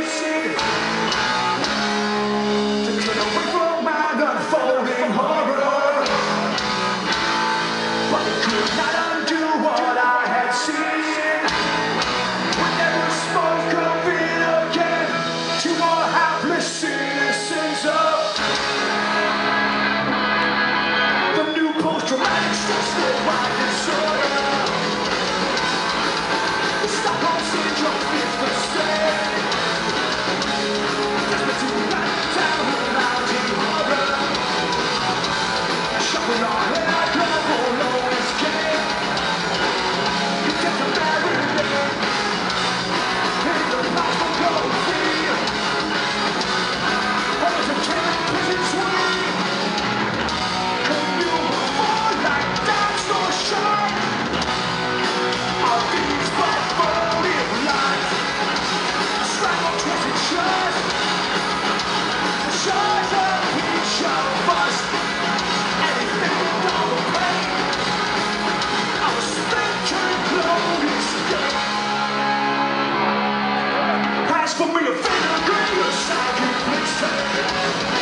driver's Thank you.